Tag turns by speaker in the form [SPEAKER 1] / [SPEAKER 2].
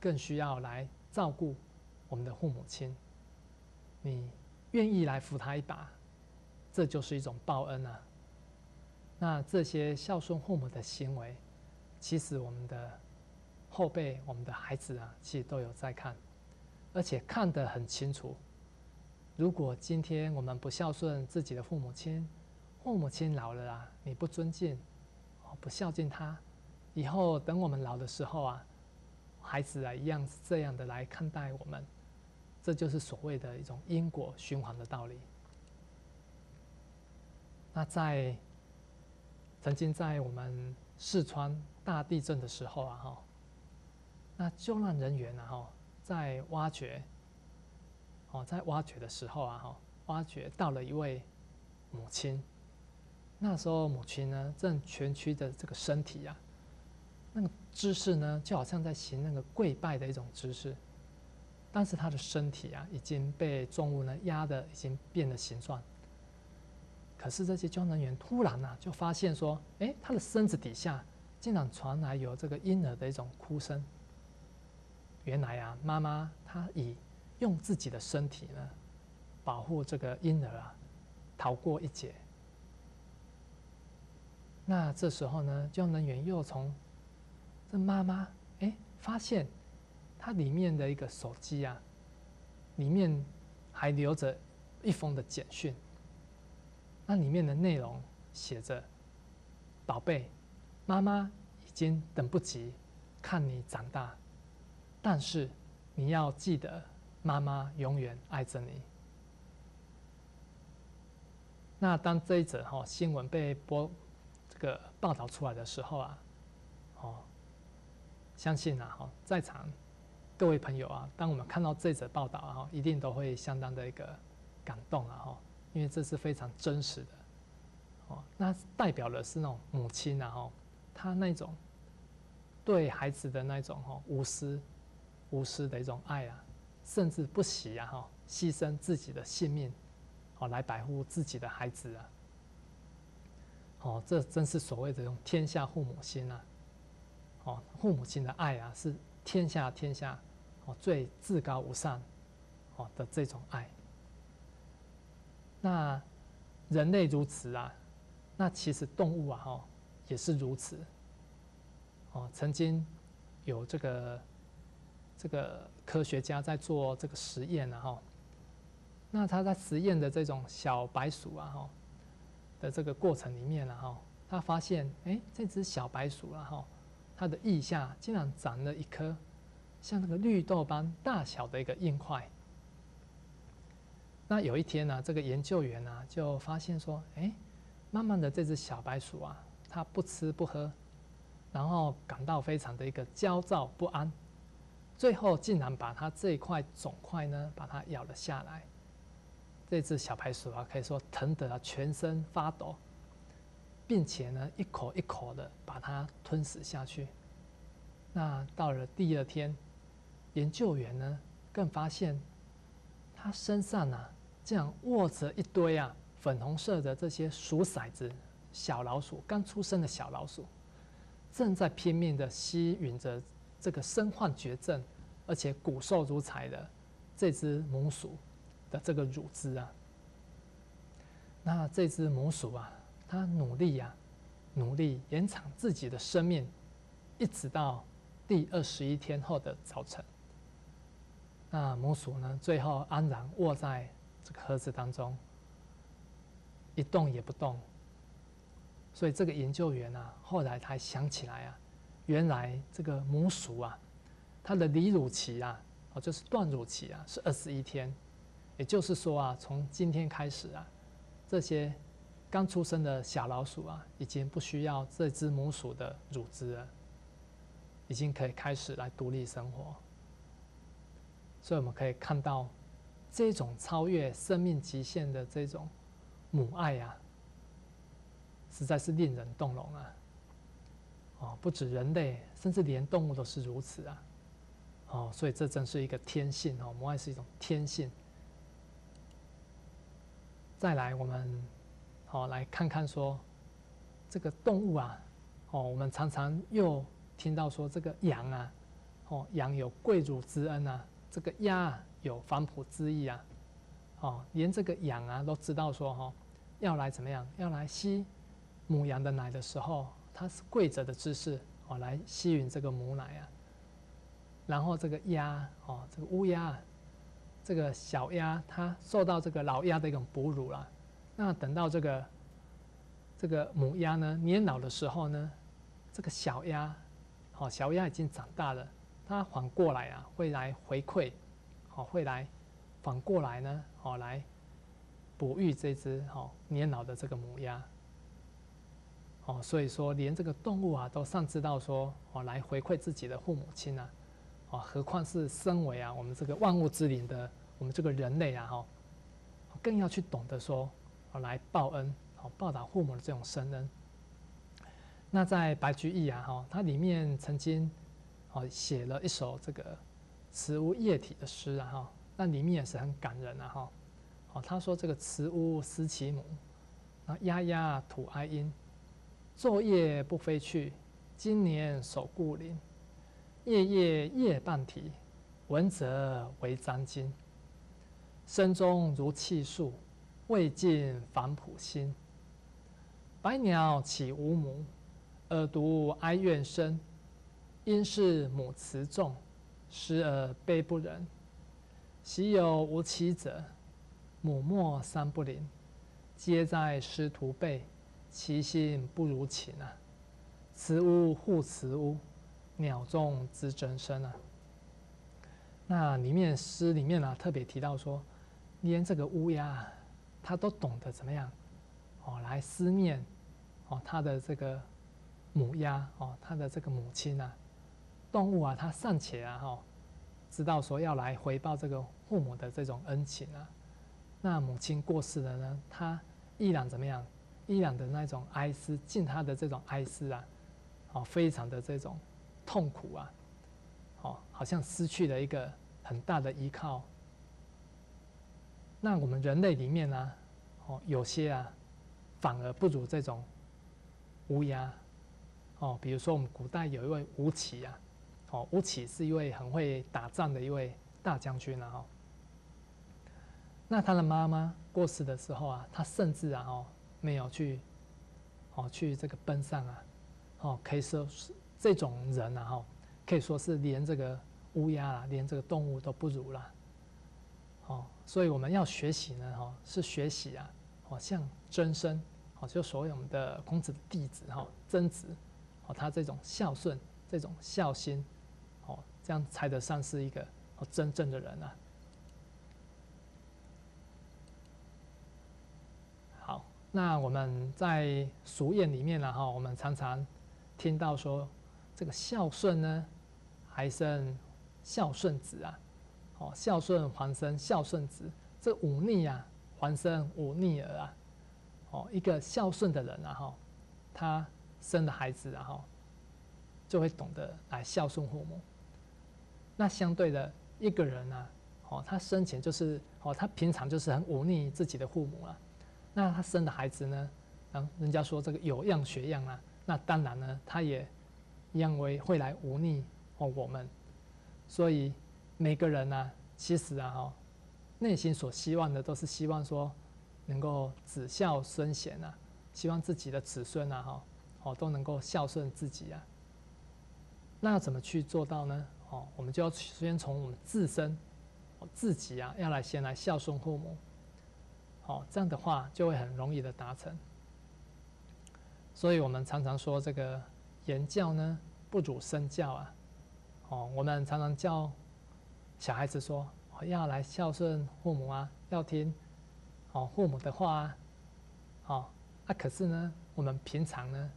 [SPEAKER 1] 更需要来照顾我们的父母亲。你愿意来扶他一把，这就是一种报恩啊。那这些孝顺父母的行为，其实我们的后辈、我们的孩子啊，其实都有在看，而且看得很清楚。如果今天我们不孝顺自己的父母亲，父母亲老了啊，你不尊敬，不孝敬他，以后等我们老的时候啊，孩子啊一样是这样的来看待我们，这就是所谓的一种因果循环的道理。那在曾经在我们四川大地震的时候啊，哈，那救难人员啊，哈，在挖掘，哦，在挖掘的时候啊，哈，挖掘到了一位母亲。那时候母亲呢，正蜷曲的这个身体呀，那个姿势呢，就好像在行那个跪拜的一种姿势，但是他的身体啊，已经被重物呢压的已经变了形状。可是这些救援员突然呢，就发现说，哎，他的身子底下竟然传来有这个婴儿的一种哭声。原来啊，妈妈她以用自己的身体呢，保护这个婴儿啊，逃过一劫。那这时候呢，救援员又从这妈妈哎，发现她里面的一个手机啊，里面还留着一封的简讯。那里面的内容写着：“宝贝，妈妈已经等不及看你长大，但是你要记得，妈妈永远爱着你。”那当这一则哈新闻被播这个报道出来的时候啊，哦，相信啊哈在场各位朋友啊，当我们看到这则报道啊，一定都会相当的一个感动啊哈。因为这是非常真实的，哦，那代表的是那种母亲啊，哈，她那种对孩子的那种哈无私、无私的一种爱啊，甚至不惜啊，哈，牺牲自己的性命，哦，来保护自己的孩子啊，哦，这真是所谓的这种天下父母心啊，哦，父母亲的爱啊，是天下天下哦最至高无上哦的这种爱。那人类如此啊，那其实动物啊，哈，也是如此。哦，曾经有这个这个科学家在做这个实验啊，哈。那他在实验的这种小白鼠啊，哈的这个过程里面呢，哈，他发现，哎，这只小白鼠啊，哈，它的腋下竟然长了一颗像那个绿豆般大小的一个硬块。那有一天呢，这个研究员呢就发现说，哎，慢慢的这只小白鼠啊，它不吃不喝，然后感到非常的一个焦躁不安，最后竟然把它这一块肿块呢，把它咬了下来。这只小白鼠啊，可以说疼得啊全身发抖，并且呢，一口一口的把它吞食下去。那到了第二天，研究员呢更发现，它身上呢。这样握着一堆啊粉红色的这些鼠骰子，小老鼠刚出生的小老鼠，正在拼命的吸吮着这个身患绝症而且骨瘦如柴的这只母鼠的这个乳汁啊。那这只母鼠啊，他努力呀，努力延长自己的生命，一直到第二十一天后的早晨。那母鼠呢，最后安然卧在。这个盒子当中一动也不动，所以这个研究员啊，后来才想起来啊，原来这个母鼠啊，它的离乳期啊，哦，就是断乳期啊，是二十一天，也就是说啊，从今天开始啊，这些刚出生的小老鼠啊，已经不需要这只母鼠的乳汁了，已经可以开始来独立生活，所以我们可以看到。这种超越生命极限的这种母爱呀，实在是令人动容啊！哦，不止人类，甚至连动物都是如此啊！哦，所以这真是一个天性哦，母爱是一种天性。再来，我们好来看看说这个动物啊，哦，我们常常又听到说这个羊啊，哦，羊有跪乳之恩啊，这个鸭有反哺之意啊，哦，连这个羊啊都知道说哈，要来怎么样？要来吸母羊的奶的时候，它是跪着的姿势哦，来吸吮这个母奶啊。然后这个鸭哦，这个乌鸦，这个小鸭，它受到这个老鸭的一种哺乳了。那等到这个这个母鸭呢年老的时候呢，这个小鸭，哦，小鸭已经长大了，它反过来啊，会来回馈，哦，会来反过来呢，哦，来哺育这只哦年老的这个母鸭。哦，所以说连这个动物啊，都上知道说，哦，来回馈自己的父母亲啊。哦，何况是身为啊，我们这个万物之灵的我们这个人类啊，哈，更要去懂得说，哦，来报恩，哦，报答父母的这种深恩。那在白居易啊，哈，他里面曾经哦写了一首这个慈屋夜体的诗啊，哈，那里面也是很感人啊，哈，哦，他说这个慈屋思其母，那丫丫吐哀音，昼夜不飞去，今年守故林。夜夜夜半啼，闻则为沾巾。声中如泣诉，未尽反哺心。百鸟起无母，耳独哀怨声。因是母慈重，失而悲不仁。昔有无妻者，母莫三不临。皆在师徒辈，其心不如情啊！慈屋护慈屋。鸟众之真声啊，那里面诗里面呢特别提到说，连这个乌鸦，他都懂得怎么样哦来思念哦他的这个母鸭哦他的这个母亲啊，动物啊它尚且啊哈知道说要来回报这个父母的这种恩情啊，那母亲过世了呢，它依然怎么样，依然的那种哀思，尽它的这种哀思啊，哦非常的这种。痛苦啊，哦，好像失去了一个很大的依靠。那我们人类里面呢，哦，有些啊，反而不如这种乌鸦，哦，比如说我们古代有一位吴起啊，哦，吴起是一位很会打仗的一位大将军啊，哦。那他的妈妈过世的时候啊，他甚至啊，哦，没有去，哦，去这个奔丧啊，哦，可以说是。这种人啊，哦，可以说是连这个乌鸦啊，连这个动物都不如了，哦，所以我们要学习呢，哈，是学习啊，哦，像曾参，哦，就所谓我们的孔子的弟子哈，曾子，哦，他这种孝顺，这种孝心，哦，这样才得上是一个哦真正的人啊。好，那我们在俗谚里面呢，哈，我们常常听到说。这个孝顺呢，还生孝顺子啊，哦，孝顺还生孝顺子，这忤逆啊，还生忤逆儿啊，哦，一个孝顺的人啊，哈，他生的孩子啊，哈，就会懂得来孝顺父母。那相对的一个人呢，哦，他生前就是哦，他平常就是很忤逆自己的父母啊，那他生的孩子呢，嗯，人家说这个有样学样啊，那当然呢，他也。一样为会来忤逆哦我们，所以每个人呢，其实啊哈，内心所希望的都是希望说能够子孝孙贤啊，希望自己的子孙啊哈，哦都能够孝顺自己啊。那怎么去做到呢？哦，我们就要先从我们自身，自己啊，要来先来孝顺父母，好，这样的话就会很容易的达成。所以我们常常说这个。言教呢不如身教啊，哦，我们常常教小孩子说要来孝顺父母啊，要听哦父母的话啊，哦，那可是呢，我们平常呢